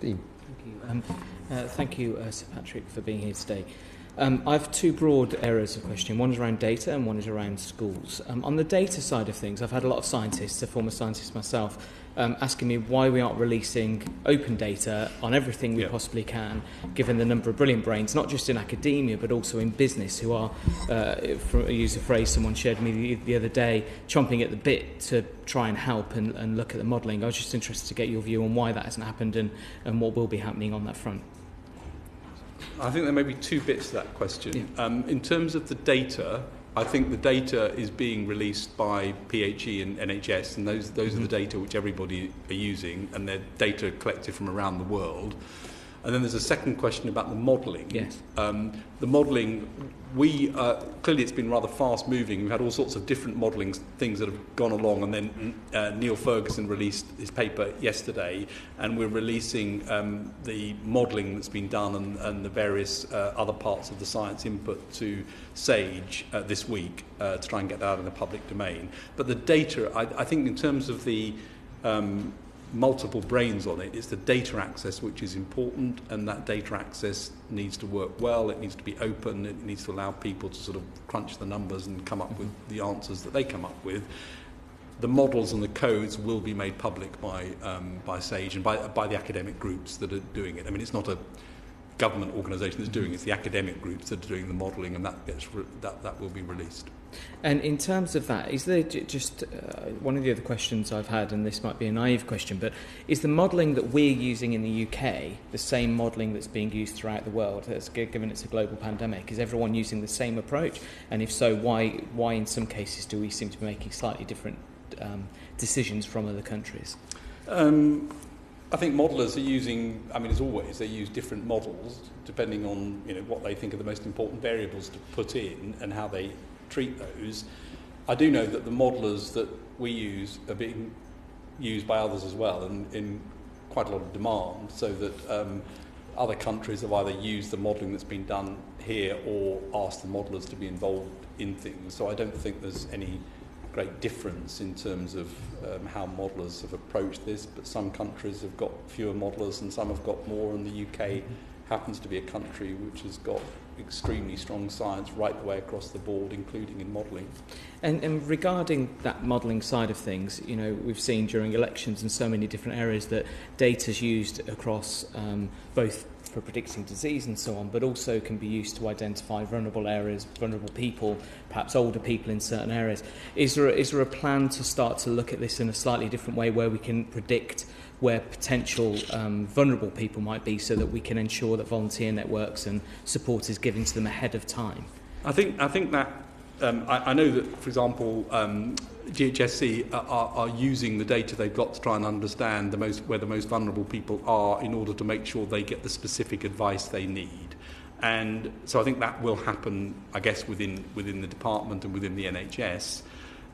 Dean. Thank you, um, uh, thank you uh, Sir Patrick, for being here today. Um, I have two broad areas of question. One is around data and one is around schools. Um, on the data side of things, I've had a lot of scientists, a former scientist myself, um, asking me why we aren't releasing open data on everything we Yeah. possibly can, given the number of brilliant brains, not just in academia, but also in business, who are, uh, for, use a phrase someone shared me the, the other day, chomping at the bit to try and help and, and look at the modelling. I was just interested to get your view on why that hasn't happened and, and what will be happening on that front. I think there may be two bits to that question. Yeah. Um, in terms of the data, I think the data is being released by PHE and NHS, and those, those mm-hmm. are the mm-hmm. data which everybody are using, and they're data collected from around the world. And then there's a second question about the modelling. Yes. Um, the modelling, we uh, clearly it's been rather fast moving. We've had all sorts of different modelling things that have gone along, and then uh, Neil Ferguson released his paper yesterday, and we're releasing um, the modelling that's been done and, and the various uh, other parts of the science input to Sage uh, this week uh, to try and get that out in the public domain. But the data, I, I think, in terms of the um, multiple brains on it. It's the data access which is important, and that data access needs to work well, it needs to be open, it needs to allow people to sort of crunch the numbers and come up with mm-hmm. the answers that they come up with. The models and the codes will be made public by, um, by SAGE and by, by the academic groups that are doing it. I mean, it's not a government organisation that's doing. It's the academic groups that are doing the modelling, and that gets re- that that will be released. And in terms of that, is there j- just uh, one of the other questions I've had, and this might be a naive question, but is the modelling that we're using in the UK the same modelling that's being used throughout the world? That's, given it's a global pandemic, is everyone using the same approach? And if so, why why in some cases do we seem to be making slightly different um, decisions from other countries? Um, I think modelers are using, I mean, as always, they use different models depending on you know what they think are the most important variables to put in and how they treat those. I do know that the modelers that we use are being used by others as well and in quite a lot of demand, so that um, other countries have either used the modelling that's been done here or asked the modelers to be involved in things. So I don't think there's any great difference in terms of um, how modellers have approached this, but some countries have got fewer modellers and some have got more, and the UK happens to be a country which has got extremely strong science right the way across the board, including in modelling. And, and regarding that modelling side of things, you know, we've seen during elections in so many different areas that data is used across um, both for predicting disease and so on, but also can be used to identify vulnerable areas, vulnerable people, perhaps older people in certain areas. Is there, a, is there a plan to start to look at this in a slightly different way where we can predict where potential um, vulnerable people might be so that we can ensure that volunteer networks and support is given to them ahead of time? I think, I think that um, I, I know that, for example, um, DHSC are, are, using the data they've got to try and understand the most where the most vulnerable people are in order to make sure they get the specific advice they need. And so I think that will happen, I guess, within within the department and within the NHS.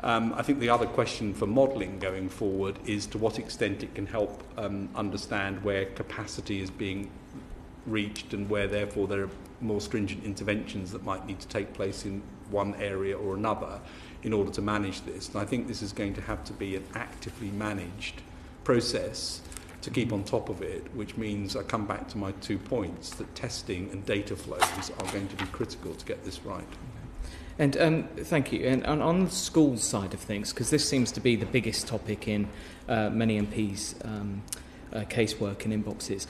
Um, I think the other question for modelling going forward is to what extent it can help um, understand where capacity is being reached and where therefore there are more stringent interventions that might need to take place in one area or another in order to manage this. And I think this is going to have to be an actively managed process to keep on top of it, which means I come back to my two points that testing and data flows are going to be critical to get this right. And um, thank you. And, and on the school side of things, because this seems to be the biggest topic in uh, many MPs' um, uh, casework and inboxes,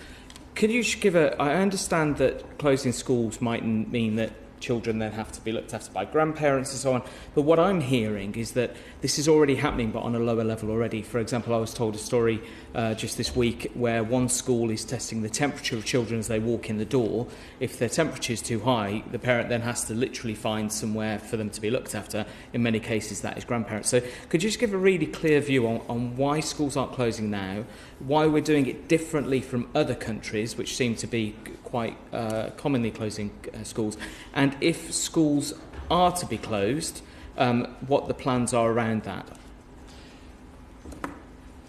could you give a? I understand that closing schools might mean that children then have to be looked after by grandparents and so on. But what I'm hearing is that this is already happening, but on a lower level already. For example, I was told a story uh, just this week where one school is testing the temperature of children as they walk in the door. If their temperature is too high, the parent then has to literally find somewhere for them to be looked after. In many cases, that is grandparents. So, could you just give a really clear view on, on why schools aren't closing now, why we're doing it differently from other countries, which seem to be quite uh, commonly closing uh, schools, and if schools are to be closed, um, what the plans are around that?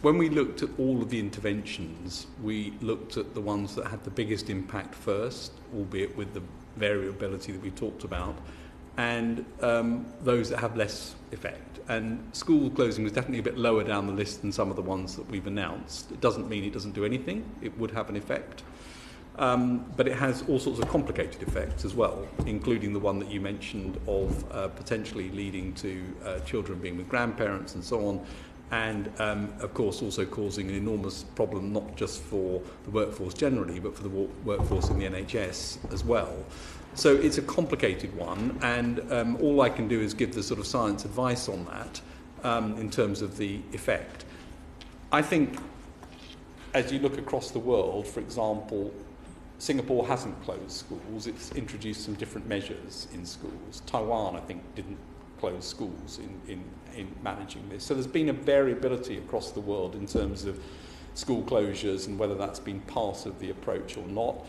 When we looked at all of the interventions, we looked at the ones that had the biggest impact first, albeit with the variability that we talked about, and um, those that have less effect. And school closing was definitely a bit lower down the list than some of the ones that we've announced. It doesn't mean it doesn't do anything, it would have an effect. Um, but it has all sorts of complicated effects as well, including the one that you mentioned of uh, potentially leading to uh, children being with grandparents and so on, and um, of course also causing an enormous problem not just for the workforce generally, but for the workforce in the NHS as well. So it's a complicated one, and um, all I can do is give the sort of science advice on that um, in terms of the effect. I think as you look across the world, for example, Singapore hasn't closed schools, it's introduced some different measures in schools. Taiwan, I think, didn't close schools in, in, in managing this. So there's been a variability across the world in terms of school closures and whether that's been part of the approach or not.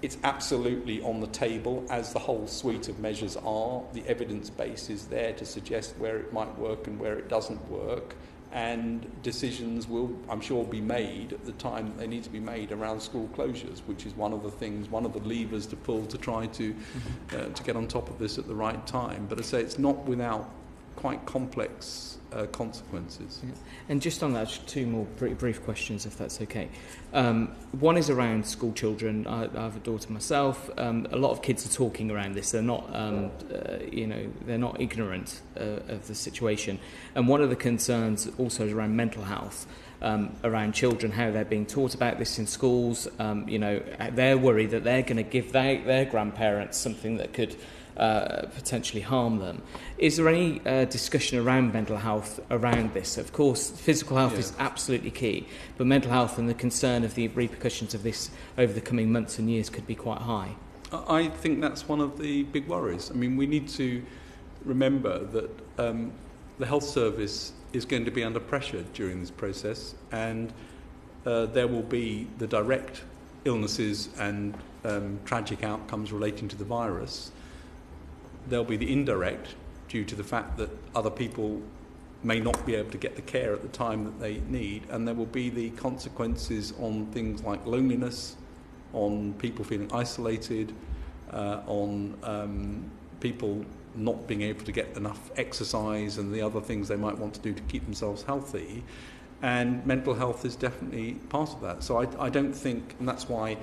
It's absolutely on the table, as the whole suite of measures are. The evidence base is there to suggest where it might work and where it doesn't work and decisions will, I'm sure, be made at the time they need to be made around school closures, which is one of the things, one of the levers to pull to try to mm-hmm. uh, to get on top of this at the right time. But I say it's not without quite complex uh, consequences. Yeah. And just on that, just two more pretty brief questions, if that's okay. Um, one is around school children. I, I have a daughter myself. Um, a lot of kids are talking around this. They're not, um, uh, you know, they're not ignorant uh, of the situation. And one of the concerns also is around mental health. Um, around children, how they're being taught about this in schools. Um, you know, they're worried that they're going to give their, their grandparents something that could uh, potentially harm them. Is there any uh, discussion around mental health around this? Of course, physical health yeah. is absolutely key, but mental health and the concern of the repercussions of this over the coming months and years could be quite high. I think that's one of the big worries. I mean, we need to remember that um, the health service is going to be under pressure during this process, and uh, there will be the direct illnesses and um, tragic outcomes relating to the virus there'll be the indirect due to the fact that other people may not be able to get the care at the time that they need, and there will be the consequences on things like loneliness, on people feeling isolated, uh, on um, people not being able to get enough exercise and the other things they might want to do to keep themselves healthy. And mental health is definitely part of that. So I, I don't think, and that's why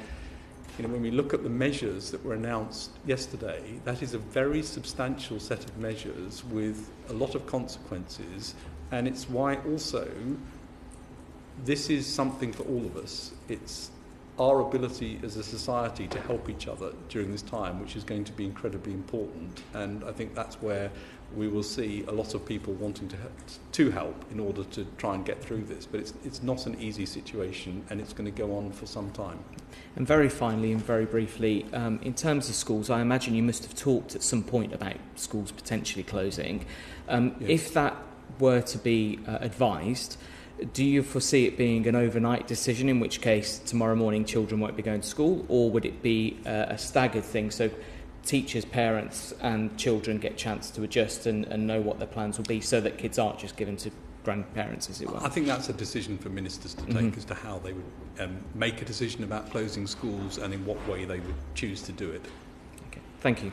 you know, when we look at the measures that were announced yesterday, that is a very substantial set of measures with a lot of consequences, and it's why also this is something for all of us. It's our ability as a society to help each other during this time, which is going to be incredibly important. And I think that's where we will see a lot of people wanting to help, to help in order to try and get through this. But it's, it's not an easy situation and it's going to go on for some time. And very finally and very briefly, um, in terms of schools, I imagine you must have talked at some point about schools potentially closing. Um, yes. If that were to be uh, advised, do you foresee it being an overnight decision, in which case tomorrow morning children won't be going to school, or would it be uh, a staggered thing so teachers, parents, and children get chance to adjust and, and know what their plans will be, so that kids aren't just given to grandparents, as it were? I think that's a decision for ministers to take mm-hmm. as to how they would um, make a decision about closing schools and in what way they would choose to do it. Okay. Thank you.